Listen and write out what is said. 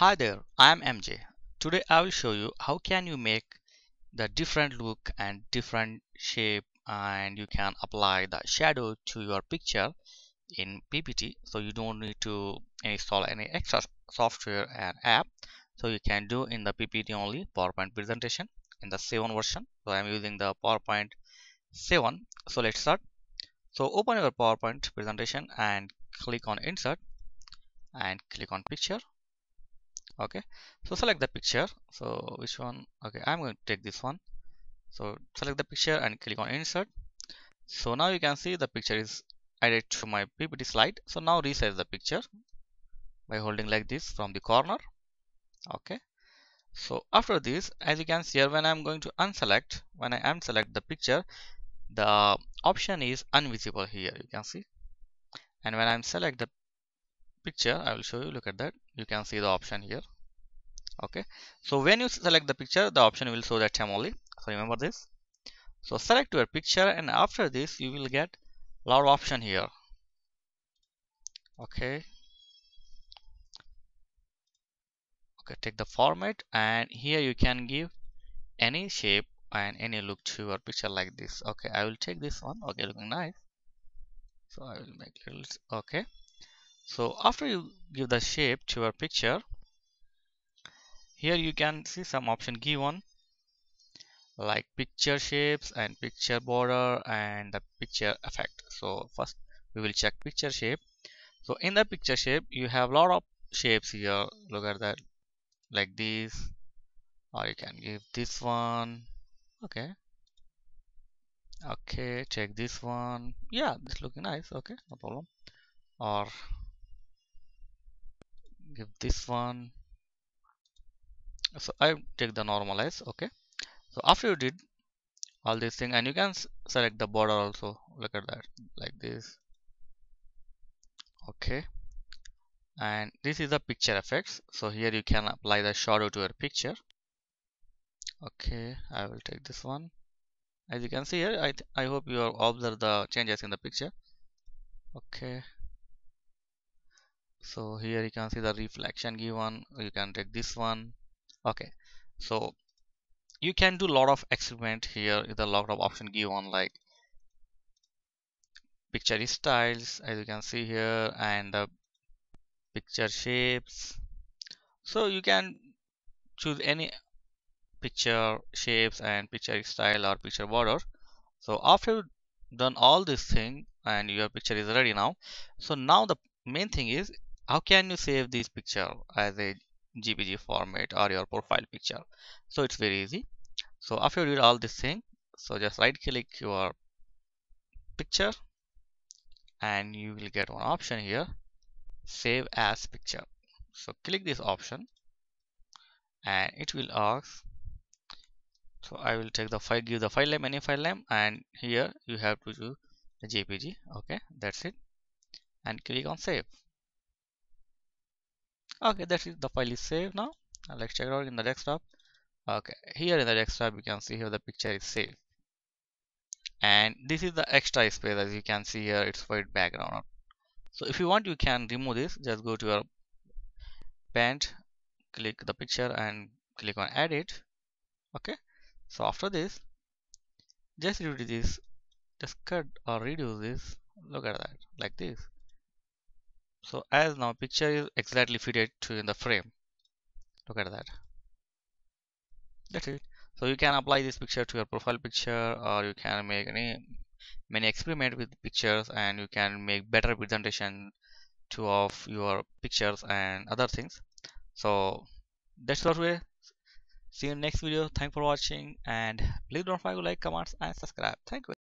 Hi there, I am MJ. Today I will show you how can you make the different look and different shape and you can apply the shadow to your picture in PPT so you don't need to install any extra software and app. So you can do in the PPT only PowerPoint presentation in the 7 version. So I'm using the PowerPoint 7 so let's start. So open your PowerPoint presentation and click on insert and click on picture okay. So select the picture. So which one? Okay I'm going to take this one. So select the picture and click on insert. So now you can see the picture is added to my PPT slide. So now resize the picture by holding like this from the corner. Okay. So after this as you can see here when I'm going to unselect when I unselect the picture the option is invisible here you can see. And when I'm select the picture I will show you. Look at that. You can see the option here. Okay. So when you select the picture the option will show that time only. So remember this. So select your picture and after this you will get lot of option here. Okay. Okay take the format and here you can give any shape and any look to your picture like this. Okay I will take this one. Okay looking nice. So I will make little okay so after you give the shape to your picture here you can see some option given like picture shapes and picture border and the picture effect. So first we will check picture shape. So in the picture shape you have a lot of shapes here. Look at that like this or you can give this one. Okay. Okay check this one. Yeah this looking nice. Okay no problem. Or give this one so I take the normalize okay? So after you did all these things and you can select the border also look at that like this. Okay. And this is the picture effects. So here you can apply the shadow to your picture. Okay I will take this one. As you can see here I, I hope you observe the changes in the picture. Okay so here you can see the reflection given. You can take this one. Okay. So you can do a lot of experiment here with a lot of option given like picture styles as you can see here and the picture shapes. So you can choose any picture shapes and picture style or picture border. So after you've done all this thing and your picture is ready now. So now the main thing is how can you save this picture as a jpg format or your profile picture? So it's very easy. So after you did all this thing so just right click your picture and you will get one option here save as picture. So click this option and it will ask so I will take the file give the file name any file name and here you have to do the jpg okay that's it. And click on save okay that's it the file is saved now let's check it out in the desktop. Okay here in the desktop you can see here the picture is saved. And this is the extra space as you can see here it's white background. So if you want you can remove this. Just go to your paint click the picture and click on edit. Okay so after this just reduce this just cut or reduce this. Look at that like this so as now picture is exactly fitted to in the frame. Look at that. That's it. So you can apply this picture to your profile picture or you can make any many experiment with pictures and you can make better presentation to of your pictures and other things. So that's what we see you in next video. Thanks for watching and please don't forget to like comments and subscribe. Thank you